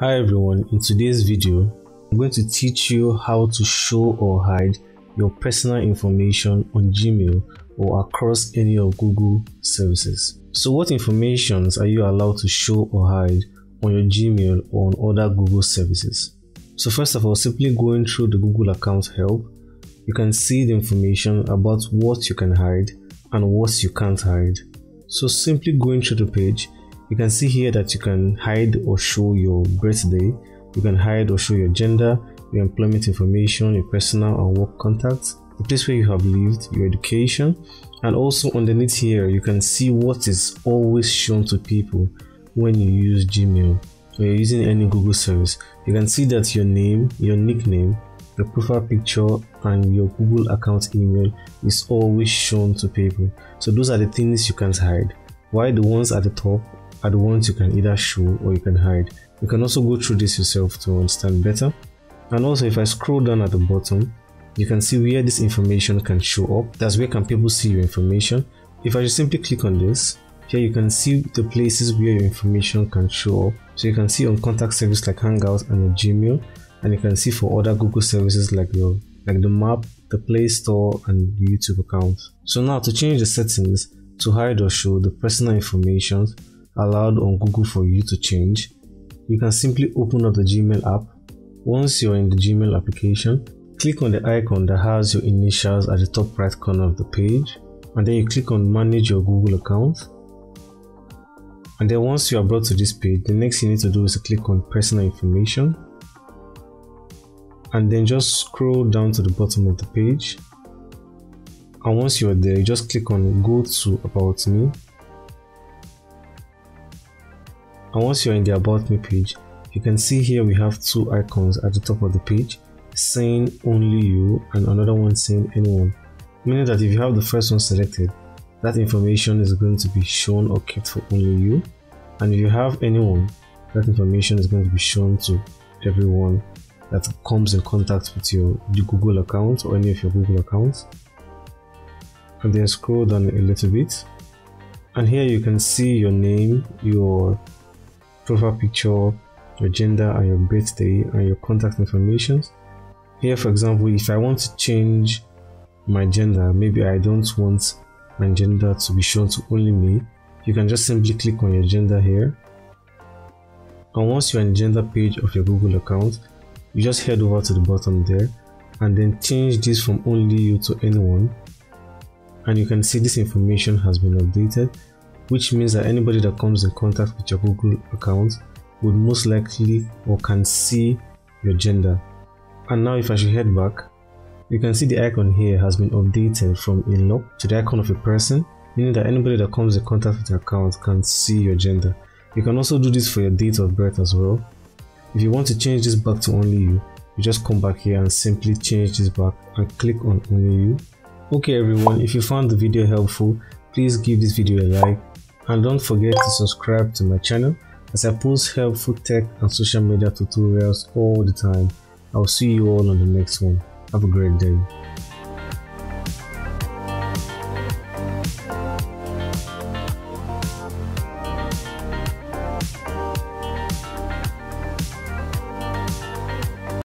Hi everyone, in today's video, I'm going to teach you how to show or hide your personal information on Gmail or across any of Google services. So what informations are you allowed to show or hide on your Gmail or on other Google services? So first of all, simply going through the Google account help, you can see the information about what you can hide and what you can't hide. So simply going through the page, you can see here that you can hide or show your birthday, you can hide or show your gender, your employment information, your personal and work contacts, the place where you have lived, your education, and also underneath here you can see what is always shown to people when you use Gmail or you're using any Google service. You can see that your name, your nickname, your profile picture, and your Google account email is always shown to people. So those are the things you can't hide. Why the ones at the top the ones you can either show or you can hide. You can also go through this yourself to understand better. And also if I scroll down at the bottom, you can see where this information can show up. That's where can people see your information. If I just simply click on this, here you can see the places where your information can show up. So you can see on contact service like Hangouts and your Gmail, and you can see for other Google services like your like the map, the Play Store, and YouTube account. So now to change the settings to hide or show the personal information allowed on Google for you to change, you can simply open up the Gmail app. Once you're in the Gmail application, click on the icon that has your initials at the top right corner of the page, and then you click on Manage your Google account. And then once you are brought to this page, the next you need to do is to click on Personal Information, and then just scroll down to the bottom of the page. And once you're there, you just click on Go to About Me and once you're in the about me page you can see here we have two icons at the top of the page saying only you and another one saying anyone meaning that if you have the first one selected that information is going to be shown or kept for only you. And if you have anyone that information is going to be shown to everyone that comes in contact with your, Google account or any of your Google accounts. And then scroll down a little bit. And here you can see your name your profile picture, your gender and your birthday and your contact information. Here, for example, if I want to change my gender, maybe I don't want my gender to be shown to only me, you can just simply click on your gender here. And once you're in the gender page of your Google account, you just head over to the bottom there and then change this from only you to anyone. And you can see this information has been updated which means that anybody that comes in contact with your Google account would most likely or can see your gender. And now if I should head back, you can see the icon here has been updated from a lock to the icon of a person, meaning that anybody that comes in contact with your account can see your gender. You can also do this for your date of birth as well. If you want to change this back to only you, you just come back here and simply change this back and click on only you. Okay everyone, if you found the video helpful, please give this video a like and don't forget to subscribe to my channel as I post helpful tech and social media tutorials all the time. I'll see you all on the next one. Have a great day.